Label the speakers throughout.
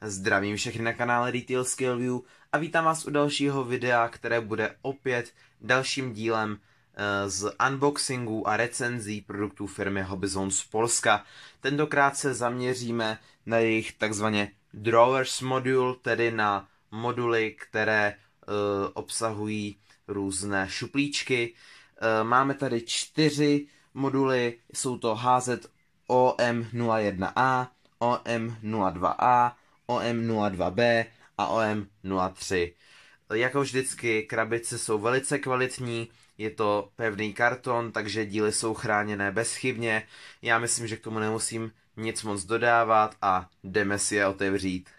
Speaker 1: Zdravím všechny na kanále Retail Skill View a vítám vás u dalšího videa, které bude opět dalším dílem eh, z unboxingu a recenzí produktů firmy Hobbyzone z Polska. Tentokrát se zaměříme na jejich takzvaně drawers module, tedy na moduly, které uh, obsahují různé šuplíčky. Uh, máme tady čtyři moduly, jsou to HZ OM01A, OM02A, OM02B a OM03. Jako vždycky, krabice jsou velice kvalitní, je to pevný karton, takže díly jsou chráněné bezchybně. Já myslím, že k tomu nemusím nic moc dodávat a jdeme si je otevřít.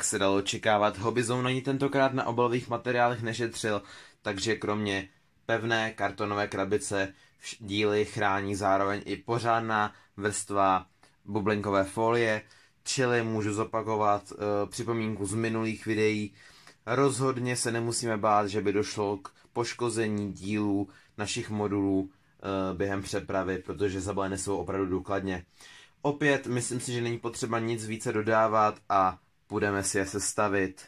Speaker 1: Jak se dalo očekávat, Hobbyzone ani tentokrát na obalových materiálech nešetřil, takže kromě pevné kartonové krabice díly chrání zároveň i pořádná vrstva bublinkové folie, čili můžu zopakovat e, připomínku z minulých videí. Rozhodně se nemusíme bát, že by došlo k poškození dílů našich modulů e, během přepravy, protože zabalené jsou opravdu důkladně. Opět myslím si, že není potřeba nic více dodávat a budeme si je sestavit.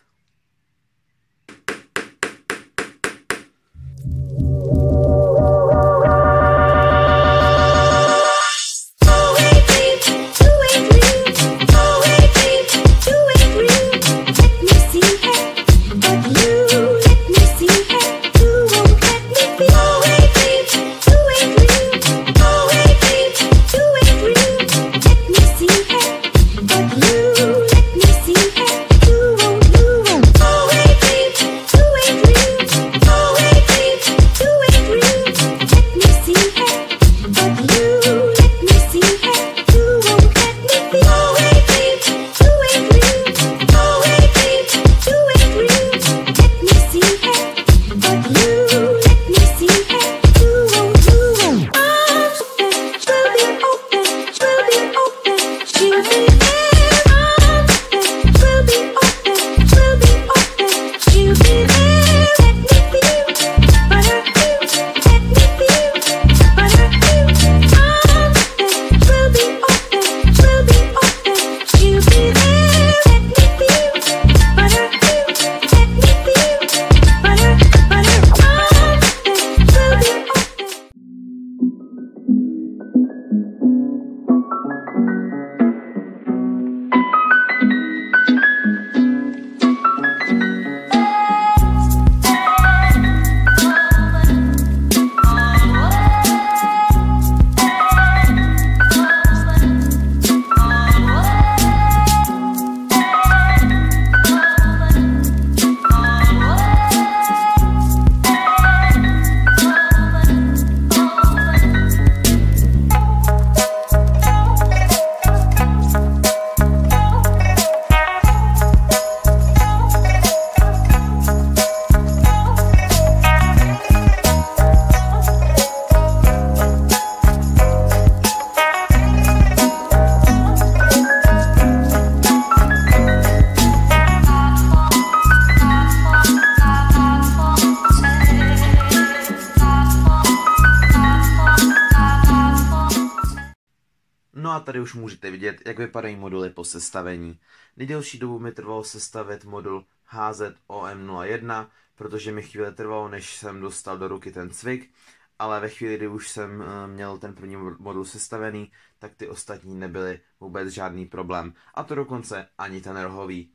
Speaker 1: Tady už můžete vidět, jak vypadají moduly po sestavení. Nejdelší dobu mi trvalo sestavit modul HZOM01, protože mi chvíli trvalo, než jsem dostal do ruky ten cvik, ale ve chvíli, kdy už jsem eh, měl ten první modul sestavený, tak ty ostatní nebyly vůbec žádný problém. A to dokonce ani ten rohový.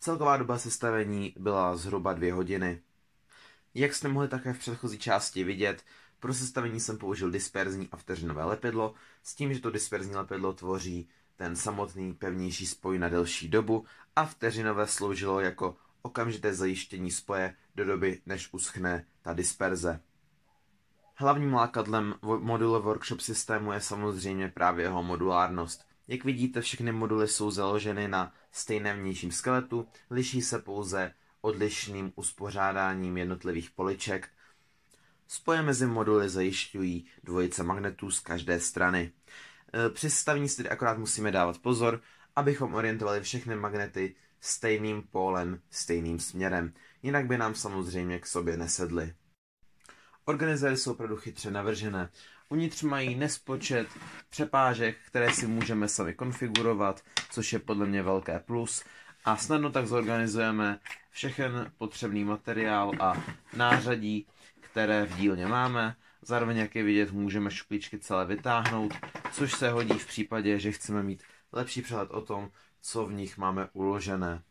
Speaker 1: Celková doba sestavení byla zhruba dvě hodiny. Jak jste mohli také v předchozí části vidět, pro sestavení jsem použil disperzní a vteřinové lepidlo, s tím, že to disperzní lepidlo tvoří ten samotný pevnější spoj na delší dobu a vteřinové sloužilo jako okamžité zajištění spoje do doby, než uschne ta disperze. Hlavním lákadlem module workshop systému je samozřejmě právě jeho modulárnost. Jak vidíte, všechny moduly jsou založeny na stejném vnějším skeletu, liší se pouze odlišným uspořádáním jednotlivých poliček. Spoje mezi moduly zajišťují dvojice magnetů z každé strany. E, při stavení si tedy akorát musíme dávat pozor, abychom orientovali všechny magnety stejným pólem, stejným směrem, jinak by nám samozřejmě k sobě nesedly. Organizéry jsou opravdu chytře navržené. Uvnitř mají nespočet přepážek, které si můžeme sami konfigurovat, což je podle mě velké plus. A snadno tak zorganizujeme všechen potřebný materiál a nářadí, které v dílně máme. Zároveň, jak je vidět, můžeme šuplíčky celé vytáhnout, což se hodí v případě, že chceme mít lepší přehled o tom, co v nich máme uložené.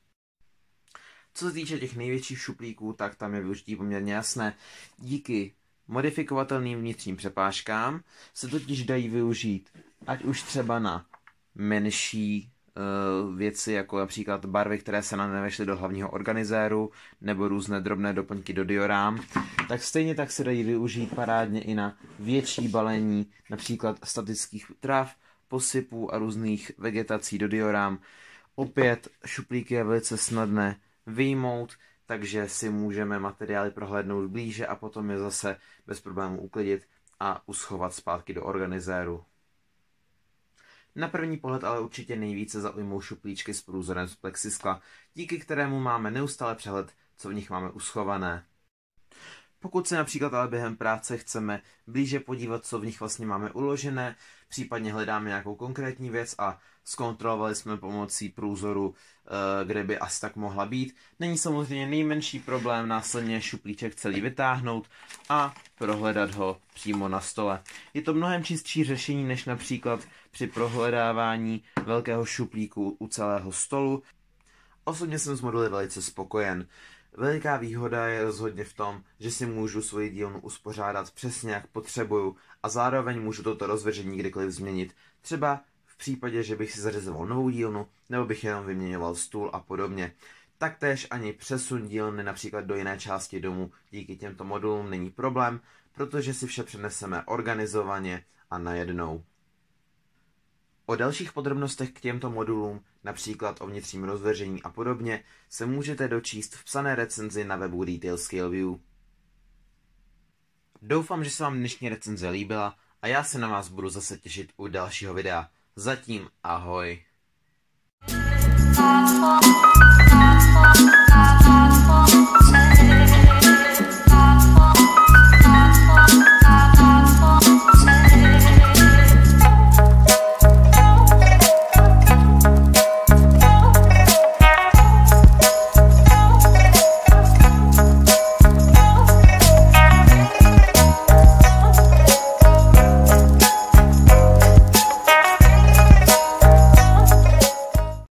Speaker 1: Co se týče těch největších šuplíků, tak tam je využití poměrně jasné. Díky modifikovatelným vnitřním přepážkám se totiž dají využít ať už třeba na menší věci, jako například barvy, které se nám nevešly do hlavního organizéru, nebo různé drobné doplňky do diorám, tak stejně tak se dají využít parádně i na větší balení, například statických trav, posypů a různých vegetací do diorám. Opět šuplíky je velice snadné vyjmout, takže si můžeme materiály prohlédnout blíže a potom je zase bez problémů uklidit a uschovat zpátky do organizéru. Na první pohled ale určitě nejvíce zaujmou šuplíčky s průzorem z plexiskla, díky kterému máme neustále přehled, co v nich máme uschované. Pokud se například ale během práce chceme blíže podívat, co v nich vlastně máme uložené, případně hledáme nějakou konkrétní věc a zkontrolovali jsme pomocí průzoru, eh, kde by asi tak mohla být, není samozřejmě nejmenší problém následně šuplíček celý vytáhnout a prohledat ho přímo na stole. Je to mnohem čistší řešení než například při prohledávání velkého šuplíku u celého stolu. Osobně jsem s moduly velice spokojen. Veliká výhoda je rozhodně v tom, že si můžu svoji dílnu uspořádat přesně jak potřebuju a zároveň můžu toto rozvržení kdykoliv změnit. Třeba v případě, že bych si zařizoval novou dílnu, nebo bych jenom vyměňoval stůl a podobně. Taktéž ani přesun dílny například do jiné části domu díky těmto modulům není problém, protože si vše přeneseme organizovaně a najednou. O dalších podrobnostech k těmto modulům, například o vnitřním rozvržení a podobně, se můžete dočíst v psané recenzi na webu Retail Scale View. Doufám, že se vám dnešní recenze líbila a já se na vás budu zase těšit u dalšího videa. Zatím ahoj.